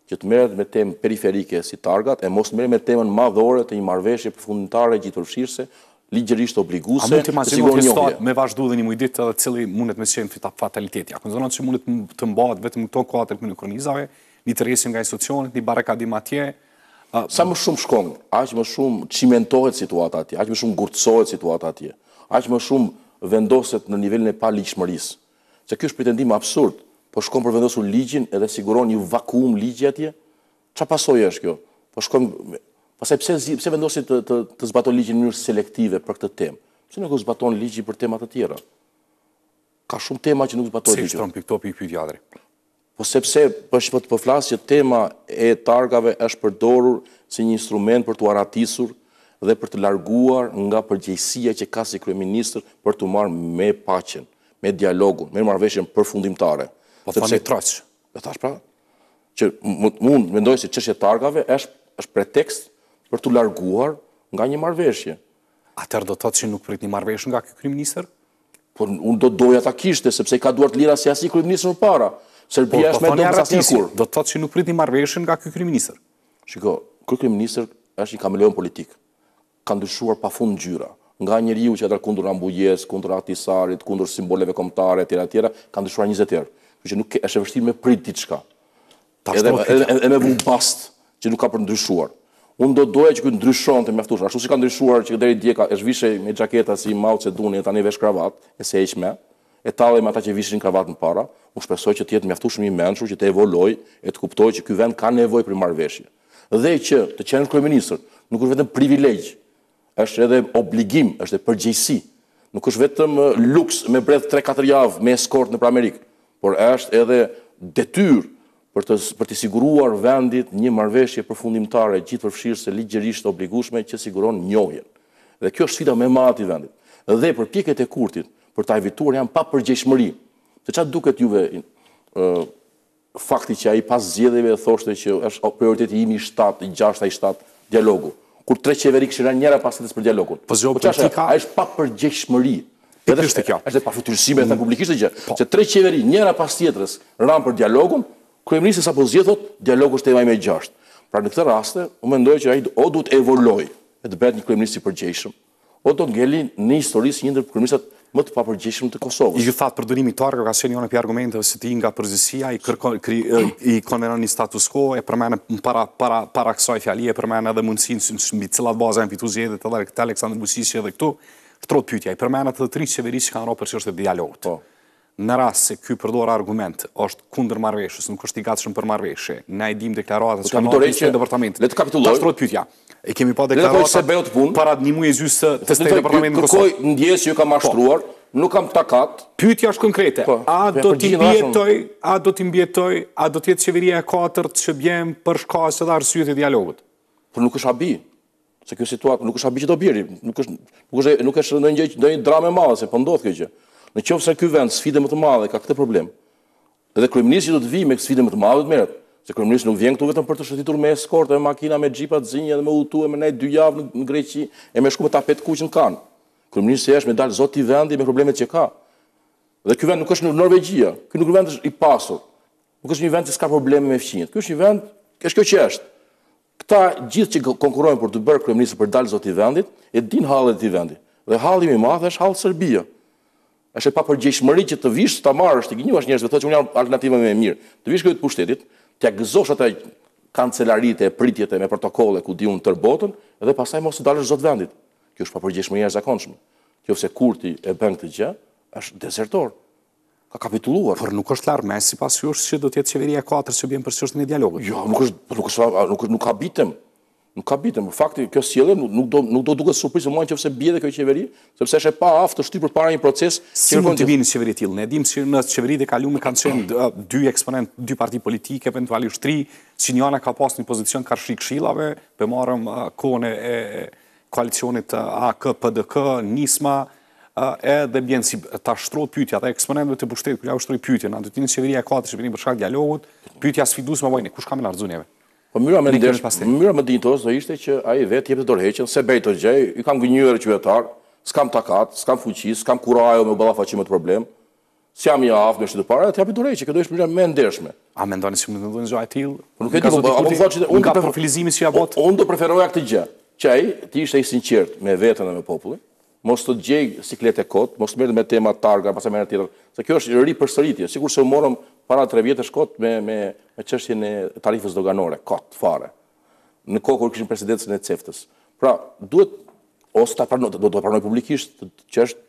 që të merret me temë periferike si targat e mos të merret me temën madhore të një marrëveshje përfundimtare gjithëpërfshirëse, ligjërisht obliguese, që siguron njohje. me vazhdu dhe një muaj ditë edhe të cili mundet me qenë fataliteti. A konsideron që mundet të mbahet vetëm në këto kuadër të minikrizave, një tërheqje nga institucionet, një barrikadim atje, Sa më shumë shkon, aq më shumë çimentohet situata atje, aq më shumë gurtësohet situata atje, aq më shumë vendoset në nivelin e paligjshmërisë, Se ky është pretendim absurd, po shkon për vendosur ligjin edhe siguron një vakuum ligji atje? Çfarë pasojë është kjo? Po shkon Pastaj pse zi, pse vendosi të të, të zbatojë ligjin në mënyrë selektive për këtë temë? Pse nuk u zbatua ligji për tema të tjera? Ka shumë tema që nuk zbatohet. Si shtron pikë topi i pyetje Adri. Po sepse pra ç'po të po flas që tema e targave është përdorur si një instrument për t'u arratisur dhe për të larguar nga përgjegjësia që ka si kryeministër për t'u marrë me paqen, me dialogun, me marrëveshjen përfundimtare. Po sepse, thoni traç. E thashë pra, që unë mendoj se çështja e targave është është pretekst për t'u larguar nga një marrëveshje. Atëherë do të thotë që nuk pritni marrëveshje nga ky kryeministër? Por unë do doja ta kishte sepse i ka duar të lira si asnjë kryeministër më para. Serbia është më e dobët se kurrë. Do të thotë që nuk pritni marrëveshje nga ky kryeministër. Shiko, ky kryeministër është një kameleon politik. Ka ndryshuar pafund ngjyra. Nga njeriu që ishte kundër Rambujesë, kundër Ahtisarit, kundër simboleve kombëtare etj etj, ka ndryshuar 20 herë. Kështu që nuk, është e vështirë me prit diçka. Edhe me vu bast që nuk ka për ndryshuar. Unë do doja që ky të ndryshonte mjaftushëm. Ashtu si ka ndryshuar që deri dje ka është vishej me xhaketa si Mao Ce Duni e tani vesh kravatë e s'e heq më e tallej me ata që vishin kravatën para. Unë shpresoj që të jetë mjaftushëm i mençur që të evoluojë e të kuptojë që ky vend ka nevojë për marrëveshje. Dhe që të qenët kryeministër nuk është vetëm privilegj është edhe obligim, është edhe përgjegjësi. Nuk është vetëm luks me bredh 3-4 javë me eskort nëpër Amerikë, por është edhe detyrë për të për t'i siguruar vendit një marrëveshje përfundimtare gjithëpërfshirëse ligjërisht të obligueshme që siguron njohjen. Dhe kjo është sfida më e madhe e vendit. Dhe përpjekjet e Kurtit, për ta evituar janë papërgjegjshmëri. Si ça duket juve ë Fakti që ai pas zgjedhjeve thoshte që është prioriteti im i shtatë, i gjashtë a i shtatë, dialogu. Kur tre qeveri kishin ra njëra pas tjetrës për dialogun. Po, jo politika. Po çfarë? Ai është papërgjegjshmëri. Edhe është kjo. Është pafytyrësi me thënë publikisht këtë gjë. Po. Se tre qeveri njëra pas tjetrës ranë për dialogun, kryeministri i sapozgjedhur thotë dialogu është tema ime e gjashtë. Pra në këtë rast, unë mendoj që ai o duhet evoluojë, e të bëhet një kryeministër i përgjegjshëm, O do ngeli në histori si një ndër kryeministrat më të papërgjegjshëm të Kosovës. Ju thatë përdorimi i targave ka qenë njëra prej argumenteve së tij nga përgjegjësia, i kërkon, kri, i konvenon një status quo, e përmend para, para, para kësaj fjalie e përmend edhe mundësinë se mbi të cilat baza janë fituar zgjedhjet edhe te Aleksandër Vuçiqi edhe këtu. Shtrohet pyetja, i përmend ato të tri qeveri që kanë ra për çështje të dialogut. Po. Në rast se ky përdor argument, është kundër marrëveshjes, nuk është i gatshëm për marrëveshje. Ne e dimë deklaratat që kemi marrë të State Departamentit. Le të kapituloj. Tash shtrohet pyetja. E kemi pa deklaratat para një muaj zyrës të State Departamentit në Kosovë. Kërkoj ndjesë që ju kam mashtruar, nuk kam takat. Pyetja është konkrete. A do të mbijetojë, a do t'i mbijetojë, a do të jetë qeveria e katërt që bjen për shkas dhe arsyet e dialogut? Por nuk është habi. se kjo situatë nuk është habi që do bjeri, nuk është, nuk është, nuk është në një, në një dramë e madhe, se po ndodh po kjo gjë. Në qoftë se ky vend sfidë më të madhe ka këtë problem, edhe kryeministri do të vijë me sfidën më të madhe të merret, se kryeministri nuk vjen këtu vetëm për të shëtitur me eskortë, me makina, me xhipa të zinj dhe me udhëtu e me nejt dy javë në Greqi e me shku me tapet të kuq në Kanë. Kryeministri është me i dalë zot këtij vendi me problemet që ka. Dhe ky vend nuk është Norvegjia, ky nuk vend është i pasur, nuk është një vend që s'ka probleme me fqinjët, ky është një vend, kjo është kjo që është. Këta gjithë që konkurrojnë për t'u bërë kryeministër për dalë zot vendit, i dinë hallet e këtij vendi. Dhe halli më i madh është hall Serbia. Është e papërgjegjshmëri që të vish ta marrësh, t'i thuash njerëzve, të thotë që unë jam alternativa më e mirë. Të vish këtu te pushteti, t'ja gëzosh ato kancelaritë e pritjet me protokolle ku di unë, tërë botën dhe pastaj mos t'i dalësh zot vendit. Kjo është papërgjegjshmëri e jashtëzakonshme. Qoftë se Kurti e bën këtë gjë, është dezertor. ka kapitulluar. Por nuk është larg mendsh, sipas jush që do të jetë qeveria 4 që bjen për çështjen e dialogut. Jo, nuk është, po nuk është, nuk është, nuk ka bitem. Nuk ka bitem, për faktin, kjo sjellje nuk, nuk do, nuk do duket surprizë, mua nëse bie dhe kjo qeveri, sepse është e paaftë të shtyjë përpara një proces. Si mund të vijë një qeveri e tillë? Ne dimë që në qeveritë e kalume kanë qenë dy eksponentë, dy parti politike, eventualisht tri, që njëra ka pas një pozicion karshi këshillave, po e marrim kohën e koalicionit AAK-PDK, NISMA, edhe bjen si të shtrohet pyetja dhe eksponentëve të pushtetit kur ja shtroj pyetjen aty tini qeveria e ka të shpëtimin për shkak të dialogut pyetja sfiduese më thojnë kush ka me na rrëzu neve? Po mënyra më e ndershme, mënyra më dinjitoze do ishte që ai vetë të jepte dorëheqjen se bëj të gjej, i kam gënjyer qytetarët, s'kam takat, s'kam fuqi, s'kam kurajë me u ballafaqu me këtë problem. S'jam i aftë me e shty para, të japë dorëheqje, kjo do ishte mënyra më e ndershme. A mendoni se mund të ndodhë një gjë e tillë? Po nuk e di, po apo thotë se unë nga profilizimi që ja bëj. Unë do preferoja këtë gjë, që ai të ishte i sinqert me veten dhe me popullin. Mos të gjejë siklete kot, mos të merret me tema targa, pastaj me diçka tjetër, se kjo është ripërsëritje, sikurse u morëm para tre vjetësh kot me me me çështjen e tarifës doganore, kot fare. Në kohën kur kishim presidencën e CEFTA-s. Pra, duhet ose ta pranojë, do ta pranojë publikisht që është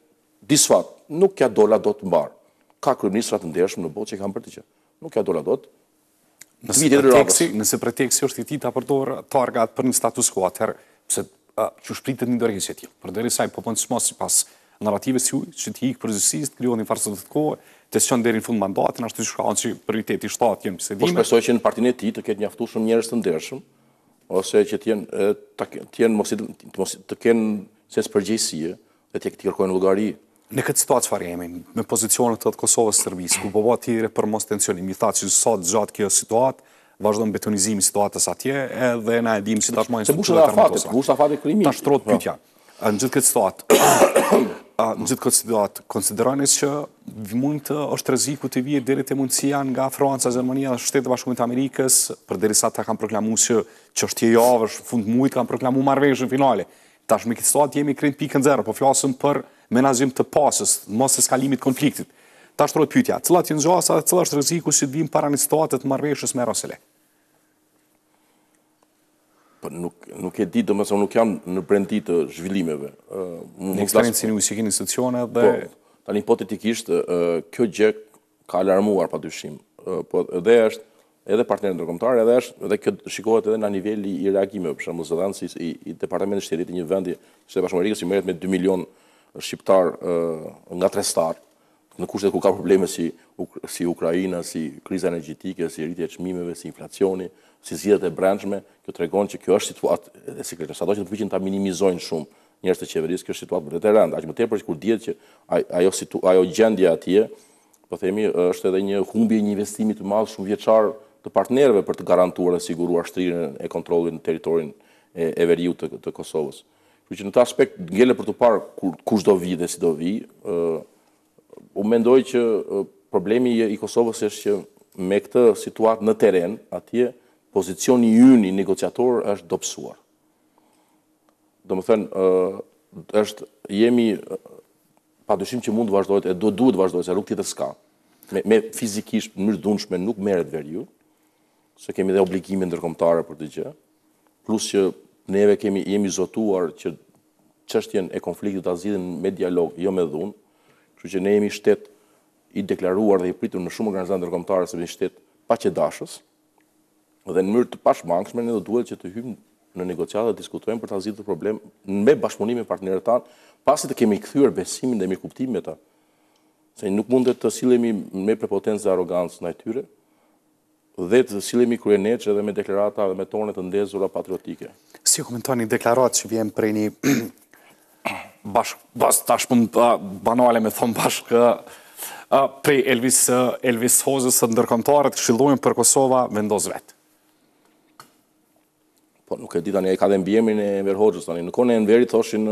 disfatë. Nuk ja dola dot mbarë. Ka kryeministra të ndershëm në botë që e kanë bërë këtë gjë. Nuk ja dola dot. Nëse preteksi, nëse preteksi është i tij të përdorë targat për një status quo, atëherë, pëse që shpritët një dërhejë që tjilë. Për dërhejë saj, po përnë po, shmo si pas narrative si ujë, që ti ikë për zësisë, të kryo një farësë të të kohë, të së qënë deri në fund mandatin, ashtu që ka thënë që prioriteti shtatë jenë, pse, e dimë. Po shpresoj që në partinë e tij të ketë mjaftueshëm njerëz të ndershëm, ose që të jenë, të jenë, të kenë sens përgjegjësie, Dhe t'i kërkojnë llogari. Në këtë situatë çfarë jemi, me pozicionet të Kosovës e Serbisë, ku po bëhet thirrje për mostensionim, ju thatë që sa zgjat kjo situatë, vazhdon betonizimi i situatës atje, edhe na e dimë si tashmë janë strukturat e Kosovës. Se mbushet afati, mbushet afati. Tash shtrohet pyetja. Në gjithë këtë situatë, në gjithë këtë situatë, konsideroni që mund të është rreziku të vijë deri te mundësia nga Franca, Gjermania dhe Shtetet e Bashkuara të Amerikës, përderisa ata kanë proklamuar se çështje javësh fundmuajit kanë proklamuar marrëveshjen finale. Tash me këtë situatë jemi krejt në pikën zero, po flasim për menaxhim të paqes, moseskalimit të konfliktit. Tash shtrohet pyetja, cilat janë gjasat dhe cili është rreziku që të vijmë para një situate të marrëveshjes merre ose lëre? Po nuk nuk e di, domethënë nuk jam në brendi të zhvillimeve. Ë, në eksperiencën e Usikin institucione dhe po, tani hipotetikisht kjo gjë ka alarmuar pa dyshim, po edhe është edhe partnerët ndërkombëtarë, edhe është edhe kjo shikohet edhe nga niveli i reagimeve, për shembull zëdhënësi i, i Departamentit të Shtetit i një vendi, Shtetet e Bashkuara të Amerikës, që merret me 2 milionë shqiptarë ngatërrestarë, në kushtet kur ka probleme si, si Ukraina, si kriza energjetike, si rritja e çmimeve, si inflacioni, si zgjedhjet e brendshme, kjo tregon që kjo është situatë serioze, sado që të përpiqen ta minimizojnë shumë njerëz të qeverisë, kjo është situatë vërtet e rëndë, aq më tepër që kur dihet që ajo ajo gjendje atje, po themi, është edhe një humbje e një investimi të madh shumëvjeçar të partnerëve për të garantuar dhe siguruar shtrirjen e kontrollit në territorin e, e veriut të, të Kosovës. Kështu që në këtë aspekt ngele për të parë kur kush do vi dhe si do vi, ë u mendoj që problemi i Kosovës është që me këtë situatë në terren, atje pozicioni i ynë negociator është dobësuar. Domethënë, është jemi padyshim që mund të vazhdohet, e do duhet të vazhdohet, se rrugë tjetër s'ka. Me, me fizikisht në mënyrë dhunshme nuk merret veriu, se kemi dhe obligime ndërkombëtare për këtë gjë. Plus që neve kemi jemi zotuar që çështjen e konfliktit ta zgjidhim me dialog, jo me dhunë. Kështu që ne jemi shtet i deklaruar dhe i pritur në shumë organizata ndërkombëtare se jemi shtet paqedashës, dhe në mënyrë të pashmangshme ne do duhet që të hyjmë në negociata të diskutojmë për ta zgjidhur problemin me bashkëpunim me partnerët tanë, pasi të kemi kthyer besimin dhe mirëkuptimin me ta. Se nuk mund të sillemi me prepotencë dhe arrogancë ndaj tyre dhe të sillemi kryeneç edhe me deklarata dhe me tone të ndezura patriotike. Si e komentoni deklaratën që vjen prej një Bashkë, tash mu banale me thon bashkë prej Elvis Elvis Hoxhës së ndërkombëtarët këshillojnë por Kosova vendos vet. Po nuk e di tani ai ka dhe mbiemrin e Enver Hoxhës tani. Në kohën e Enverit thoshin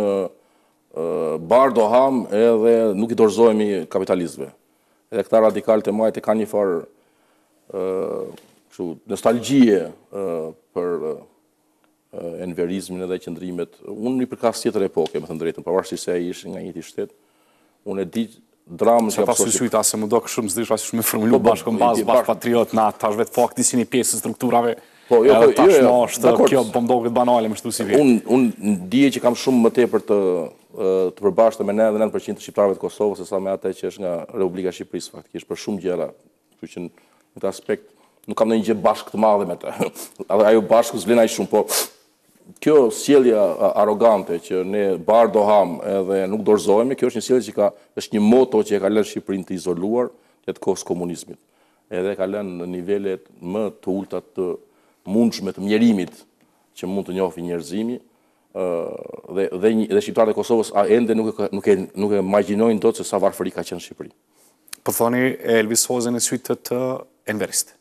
bar do ham edhe nuk i dorëzohemi kapitalistëve. Edhe këta radikalët e majtë kanë një farë kështu nostalgjie për enverizmin edhe qëndrimet. Unë i përkas tjetër epoke, me thënë të drejtën, pavarësisht se ai ishte nga i njëjti shtet. Unë e di dramën që ka pasur. Sa ta se më do kështu më zdish as më formulu po, po, bashkë po, bashkë bashkë patriot na tash vetë fakti si një pjesë strukturave. Po, jo, po, jo, jo, është kjo po më duket banale më shtu si vjen. Unë unë ndiej që kam shumë më tepër të të përbashkëta me 99% të shqiptarëve të Kosovës se sa me atë që është nga Republika e Shqipërisë faktikisht për shumë gjëra Kështu që në këtë aspekt nuk kam ndonjë gjë bashkë të madhe me të. Edhe ajo bashkë s'vlen aq shumë, po kjo sjellje arrogante që ne bar do ham edhe nuk dorëzohemi, kjo është një sjellje që ka është një moto që e ka lënë Shqipërinë të izoluar të kohës komunizmit. Edhe e ka lënë në nivelet më të ulta të mundshme të mjerimit që mund të njohë njerëzimi dhe dhe dhe shqiptarët e Kosovës a ende nuk e nuk e nuk e imagjinojnë dot se sa varfëri ka qenë në Shqipëri. Po thoni Elvis Hoxhën e shihni të Enverist.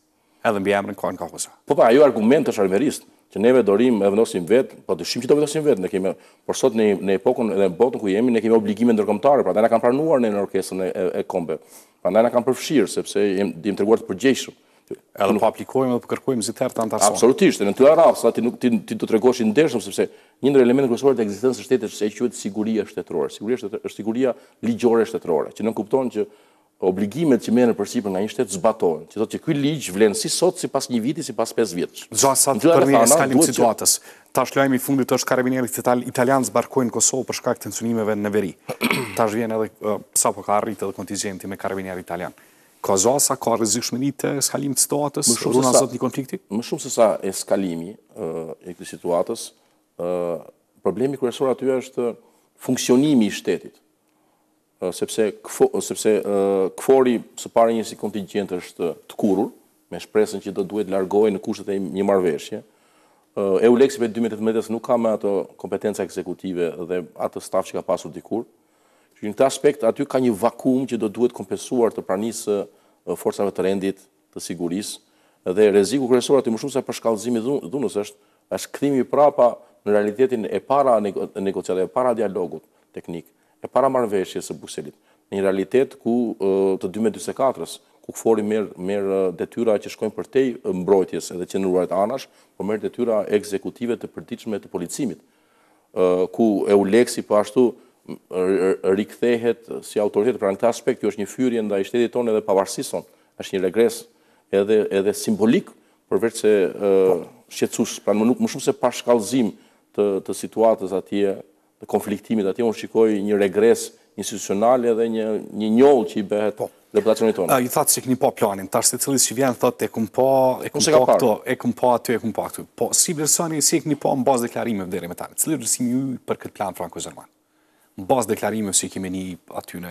Edhe mbiemrin ka ka Hoxha. Po pra, ajo argument është Enverist, që neve do rrim e vendosim vet, padyshim që do vendosim vet, ne kemi por sot në në epokën edhe në botën ku jemi, ne kemi obligime ndërkombëtare, prandaj na kanë pranuar në orkestrën e, e, e kombeve. Prandaj na kanë përfshirë sepse jemi dim treguar të përgjegjshëm. Edhe nuk po aplikojmë dhe po kërkojmë si të anëtarësohemi. Absolutisht, në të arrafë, sa ti nuk ti të të regosh i ndeshëm, sepse një ndër elementë kryesorë të ekzistencës së shtetit është siguria shtetërore. Siguria shtetërore është siguria ligjore shtetërore, që nënkupton që obligimet që merren përsipër nga një shtet zbatohen. Që do të thotë që ky ligj vlen si sot, si pas një viti, si pas 5 vjetësh. Gjasat për eskalim të situatës. Tash lajmi i fundit është karabinierët ital italianë zbarkojnë në Kosovë për shkak të tensionimeve në veri. Tash vjen edhe sapo ka arritë edhe kontingjenti me karabinierë italianë. Ka gjasa, ka rrezikshmëri të eskalimit të situatës, ruajna Zot një konflikti? Më shumë se sa eskalimi i këtij situatës, problemi kryesor aty është funksionimi i shtetit. Sepse sepse KFOR-i së pari njësi kontingjent është tkurrur, me shpresën që do duhej të largohej në kushtet e një marrëveshje. Euleksi prej 2018 nuk ka më ato kompetenca ekzekutive dhe atë staf që ka pasur dikur. Që në këtë aspekt aty ka një vakuum që do duhet kompensuar të pranisë së forcave të rendit, të sigurisë, dhe rreziku kryesor aty më shumë se përshkallëzimi i dhunës është është kthimi prapa në realitetin e para negociatave, e para dialogut teknik, e para marrëveshjes së Brukselit, në një realitet ku të dymbëdhjetë dyzet e katër-s, ku KFOR-i merr merr detyra që shkojnë përtej mbrojtjes dhe qëndruarit anash, por merr detyra ekzekutive të përditshme të policimit, ku EULEX-i po ashtu rikthehet si autoritet. Pra në këtë aspekt kjo është një fyerje ndaj shtetit tonë edhe pavarësisë sonë. Është një regres edhe edhe simbolik, përveçse shqetësues. Pra më nuk më shumë se përshkallëzim të të situatës atje, të konfliktimit atje, unë shikoj një regres institucional edhe një një njollë që i bëhet Reputacionit tonë. Ju thatë që keni pa planin, tash se cili që vjen thotë e kam pa, e kam pa këtu, e kam pa aty, e kam pa këtu. Po, si vlerësoni, si e keni pa në bazë të deklarimeve deri me tani? Cili është vlerësimi juaj për këtë plan franko-gjerman? Në bazë të deklarimeve që i kemi ni aty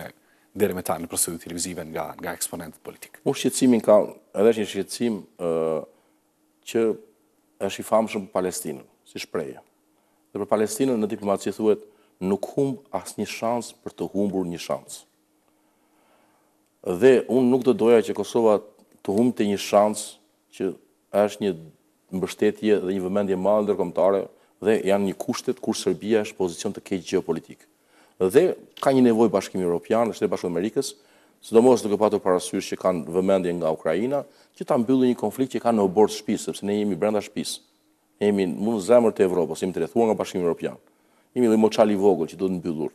deri me tani në studio televizive nga, nga eksponentët politikë. Unë shqetësimin kam, edhe është një shqetësim që është i famshëm për Palestinën, si shprehje. Dhe për Palestinën në diplomaci thuhet, nuk humb asnjë shans për të humbur një shans. Dhe unë nuk do doja që Kosova të humbte një shans që është një mbështetje dhe një vëmendje e madhe ndërkombëtare dhe jemi në kushtet kur Serbia është në pozicion të keq gjeopolitik. Dhe ka një nevojë Bashkimi Evropian dhe Shtetet e Bashkuara të Amerikës, sidomos duke patur parasysh që kanë vëmendje nga Ukraina, që ta mbyllin një konflikt që kanë në oborr të shpisë, sepse ne jemi brenda shpisë. Jemi mu në zemër të Evropës, jemi të rrethuar nga Bashkimi Evropian. Jemi një lloj moçali i vogël që duhet mbyllur.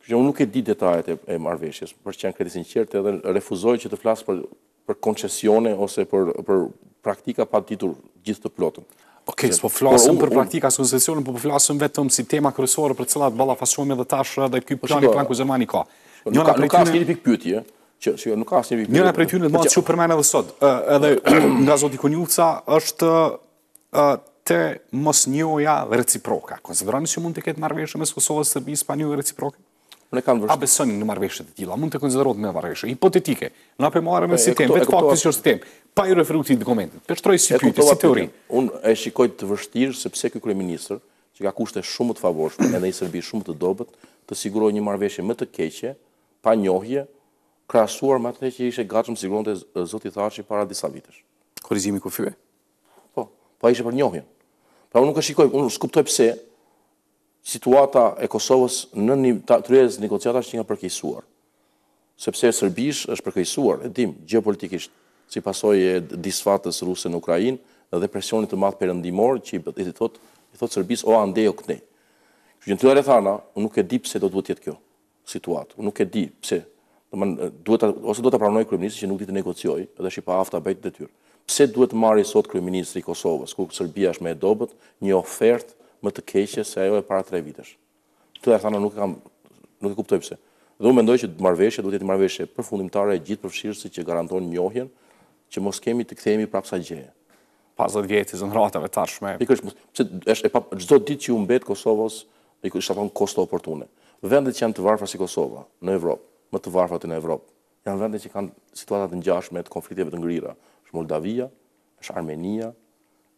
Kështu që unë nuk e di detajet e, e marrëveshjes, për të qenë krejt i sinqertë edhe refuzoj që të flas për për koncesione ose për për praktika pa ditur gjithë të plotën. Okej, s'po flasim për praktika as koncesione, po po flasim vetëm si tema kryesore për të cilat ballafaqohemi edhe tash edhe ky po plani franko-gjerman i ka. Nuk ka, nuk ka asnjë pikë pyetje, Që, që jo, nuk ka asnjë pikëpyetje. Njëra prej tyre, meqë u përmend dhe sot, edhe nga zoti Konjufca, është te mosnjohja reciproke. Konsideroni që mund të ketë marrëveshje mes Kosovës e Serbisë pa njohje reciproke? Unë e kam vështirë. A besoni në marrëveshje të tilla? Mund të konsiderohet me marrëveshje hipotetike. Na po marrim si temë, vetë fakti që është temë, pa i referuar këtij dokumenti. Ta shtroj si pyetje, si teori. Unë e shikoj të vështirë sepse ky kryeministër, që ka kushte shumë të favorshme, edhe një Serbi shumë të dobët, të sigurojë një marrëveshje më të keqe pa njohje, krahasuar me atë që ishte i gatshëm të siguronte zoti Thaçi para disa vitesh. Korrigjimi i kufijve? Po, po ai ishte për njohjen. Pra unë nuk e shikoj, unë s'kuptoj pse situata e Kosovës në një tryezë negociatash qenka përkeqësuar. Sepse e Serbisë është përkeqësuar, e dimë, gjeopolitikisht, si pasojë e disfatës ruse në Ukrainë dhe presionit të madh perëndimor që i, i thotë, i thotë Serbisë o andej o këndej. Që në këto rrethana, unë nuk e di pse duhet të jetë kjo. situatë. Unë nuk e di pse. Domethënë duhet ta ose duhet ta pranojë kryeministri që nuk di të negociojë dhe është i paaftë ta bëjë këtë detyrë. Pse duhet të marrë sot kryeministri i Kosovës, kur Serbia është më e dobët, një ofertë më të keqe se ajo e para tre vitesh? Në këto rrethana nuk e kam nuk e kuptoj pse. Dhe unë mendoj që marrëveshja duhet të jetë marrëveshje përfundimtare e gjithëpërfshirëse që garanton njohjen që mos kemi të kthehemi prapë te asgjëja. Pas dhjetë vjetësh negociatave tashmë. Pikërisht, sepse çdo ditë që humbet Kosovës, i kisha thonë kosto oportune. Vendet që janë të varfra si Kosova, në Evropë, më të varfrat në Evropë, janë vende që kanë situata të ngjashme të konflikteve të ngrira. Është Moldavia, është Armenia,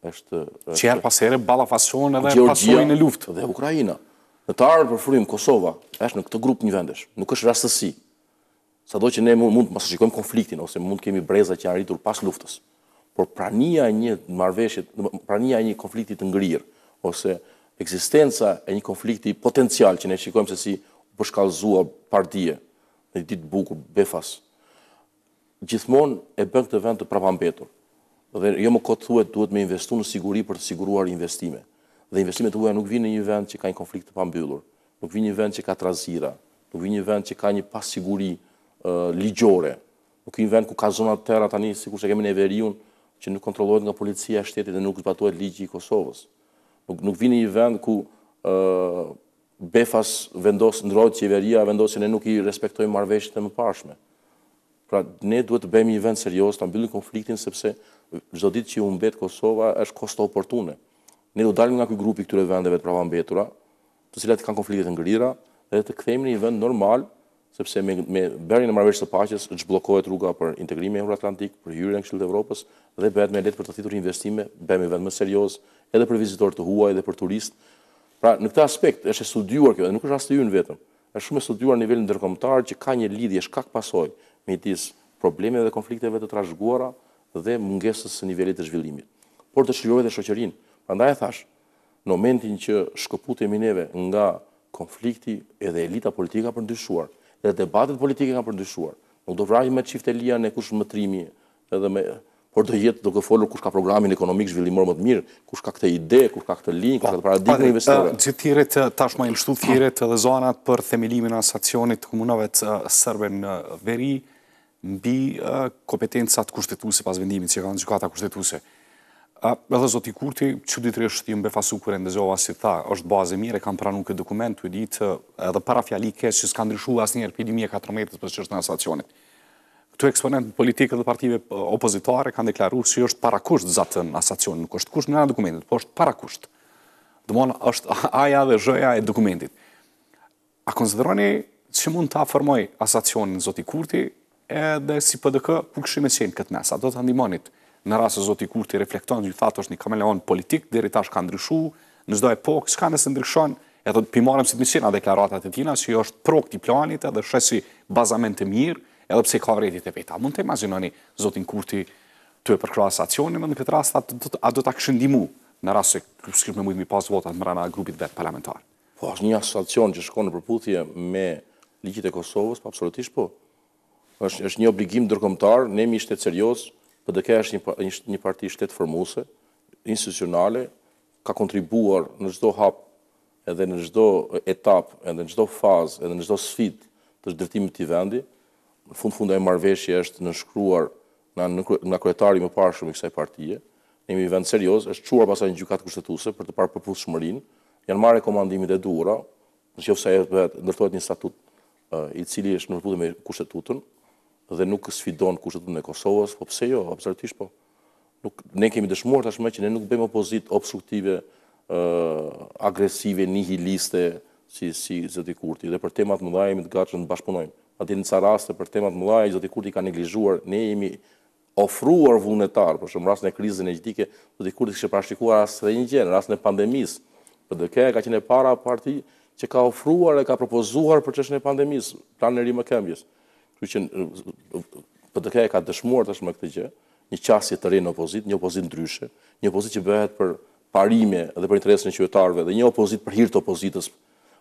është që herë pas here ballafaqohen edhe pasojnë në luftë dhe Ukraina. Në të ardhur për frymë Kosova është në këtë grup një vendesh. Nuk është rastësi. Sado që ne mund të mos e shikojmë konfliktin ose mund të kemi breza që janë rritur pas luftës, por prania e një marrëveshjeje, prania e një konflikti të ngrirë ose ekzistenca e një konflikti potencial që ne shikojmë se si u përshkallëzua papritur në një ditë bukur befas, gjithmonë e bën këtë vend të prapambetur. Dhe jo më kot thuhet duhet me investu në siguri për të siguruar investime. Dhe investime të huaja nuk vijnë në një vend që ka një konflikt të pambyllur. Nuk vijnë në një vend që ka trazira, nuk vijnë në një vend që ka një pasiguri ligjore, nuk vijnë në një vend ku ka zona të tëra tani sikurse kemi ne veriun që nuk kontrollohet nga policia e shtetit dhe nuk zbatohet ligji i Kosovës. Nuk nuk vijnë në një vend ku ë befas vendos ndërrohet qeveria, qeveria vendos që ne nuk i respektojmë marrëveshjet e mëparshme. Pra ne duhet të bëhemi një vend serioz, ta mbyllim konfliktin sepse çdo ditë që humbet Kosova është kosto oportune. Ne do dalim nga ky grup i këtyre vendeve të prapambetura, të cilat kanë konflikte të ngrira dhe të kthehemi në një vend normal, sepse me, me bërjen e marrëveshjes së paqes zhbllokohet rruga për integrimin euroatlantik, për hyrjen në Këshill të Evropës dhe bëhet më lehtë për të thithur investime, bëhet një vend më serioz edhe për vizitorë të huaj dhe për turistë. Pra, në këtë aspekt është e studiuar kjo, dhe nuk është rasti ynë vetëm. Është shumë e studiuar në nivelin ndërkombëtar që ka një lidhje shkak pasojë midis problemeve dhe konflikteve të trashëguara dhe mungesës së nivelit të zhvillimit. Por të çliron edhe shoqërinë. Prandaj e thashë, Në momentin që shkëputemi ne nga konflikti edhe elita politike ka përndryshuar, edhe debatet politike kanë për ndryshuar. Nuk do i bijmë me çifteli ne kush është më trimi edhe me por do jetë duke folur kush ka programin ekonomik zhvillimor më të mirë, kush ka këtë ide, kush ka këtë linjë, kush ka këtë paradigmë investitore. Gjithashtu tashmë janë shtu thirrjet edhe zanat për themelimin e asociacionit të komunave serbe në veri, mbi kompetencat kushtetuese pas vendimit që ka dhënë Gjykata Kushtetuese. Edhe zoti Kurti, çuditërisht jum befasu kur e ndëgjova si tha, është bazë e mirë, e kam pranu këtë dokument, tu e ditë edhe parafjalinë e tij që s'ka ndryshu asnjëherë prej 2014 për çështjen e asociacionit. Këtu eksponentë politikë të partive opozitare kanë deklaru që është parakusht zaten asociacioni, nuk është kusht i dokumentit, po është parakusht. Domethënë është A-ja dhe Zh-ja e dokumentit. A konsideroni që mund ta formojë asociacionin zoti Kurti edhe si PDK ku kishit me qenë në këtë mes? A do të ndihmonit në rast se zoti Kurti reflekton ju thatë është një kameleon politik, deri tash ka ndryshu, në çdo epokë, çka nëse ndryshon, edhe po i marrim si të mirëqena deklaratat e tina, që është pro këti planit e sheh si bazament të mirë, edhe pse ka vërejtjet e veta. A mund ta imagjinoni zotin Kurti tu e përkrah asociacionin dhe në këtë rast a do ta kishit ndihmu në rast se s'kish me mujtë mi pas votat mrena grupit vet parlamentar? Po është një asociacion që shkon në përputhje me ligjet e Kosovës, po absolutisht po. Është është një obligim ndërkombëtar, ne jemi shtet serioz, PDK është një një, një parti shtetformuese, institucionale, ka kontribuar në çdo hap edhe në çdo etapë, edhe në çdo fazë, edhe në çdo sfidë të ndërtimit të këtij vendi. Në fund fundit ajo marrëveshje është nënshkruar nga nga kryetari i mëparshëm i kësaj partie, ne jemi vend serioz, është çuar pasaj në Gjykatë Kushtetuese për të parë përputhshmërinë, janë marrë rekomandimet e duhura, në qoftë se ajo bëhet ndërtohet një statut i cili është në përputhje me kushtetutën dhe nuk sfidon kushtetutën e Kosovës, po pse jo, absolutisht po. Nuk ne kemi dëshmuar tashmë që ne nuk bëjmë opozitë obstruktive, agresive, nihiliste, si si zoti Kurti dhe për tema të mëdha jemi të gatshëm të bashkëpunojmë. Madje në ca raste për tema të mëdha që zoti Kurti ka neglizhuar, ne jemi ofruar vullnetarë, për shembull rastin e krizës energjetike, zoti Kurti s'kishte parashikuar as edhe një gjë, në rastin e pandemisë. PDK-ja ka qenë e para parti që ka ofruar e ka propozuar për çështën e pandemisë, planin e rimëkëmbjes. Kështu që PDK-ja ka dëshmuar tashmë këtë gjë, një qasje të re në opozitë, një opozitë ndryshe, një opozitë që bëhet për parime dhe për interesin e qytetarëve dhe një opozitë për hir të opozitës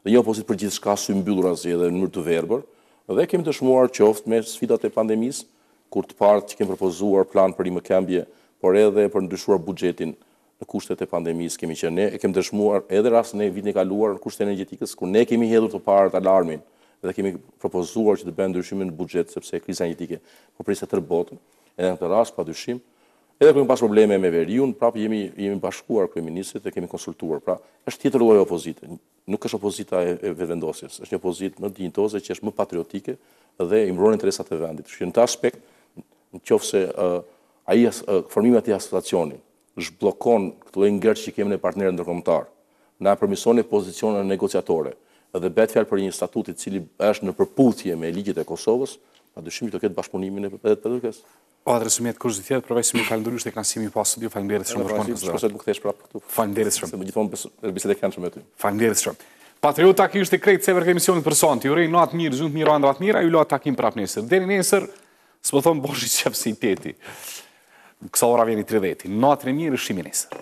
dhe një opozitë për gjithçka symbyllurazi edhe në mënyrë të verbër dhe kemi dëshmuar qoftë me sfidat e pandemisë kur të parët që kemi propozuar plan për rimëkëmbje por edhe për ndryshuar buxhetin në kushtet e pandemisë kemi qenë ne e kemi dëshmuar edhe rastin e vitit të kaluar në kushtet e energjetikës kur ne kemi hedhur të parët alarmin dhe kemi propozuar që të bëhen ndryshime në buxhet sepse kriza energjetike po prekte tërë botën edhe në këtë rast pa dyshim Edhe kur kemi pas probleme me veriun, prapë jemi jemi bashkuar kryeministrit dhe kemi konsultuar. Pra, është tjetër lloj opozite. Nuk është opozita e, e vetëvendosjes, është një opozitë më dinjitoze që është më patriotike dhe i mbron interesat e vendit. Kështu që në këtë aspekt, në qoftë se uh, ai uh, formimi i atij asociacioni zhbllokon këtë lloj ngërç që kemi me partnerët ndërkombëtar, na përmirëson pozicionin negociator dhe bëhet fjalë për një statut i cili është në përputhje me ligjet e Kosovës, pa dyshim që do ketë bashkëpunimin e PDK-së. Po atëherë s'më mbetet kurgjë tjetër përveç se me të falënderu ishte kënaqësi me t'pas në studio. Faleminderit shumë për ftesën. Shpresoj të më ktheheni prapë këtu. Faleminderit shumë. Se më gjithmonë është bisedë e këndshme me ty. Faleminderit shumë. Patriotë kaq ishte krejt sa i përket emisionit për sonte. Ju uroj natë të mirë, gjumë të mirë, ëndrra të mira, ju lë takim prapë nesër. Deri nesër, s'po thon boshi çepsi teti. Kësaj ore 20 e 30. Natën e mirë, shihemi nesër.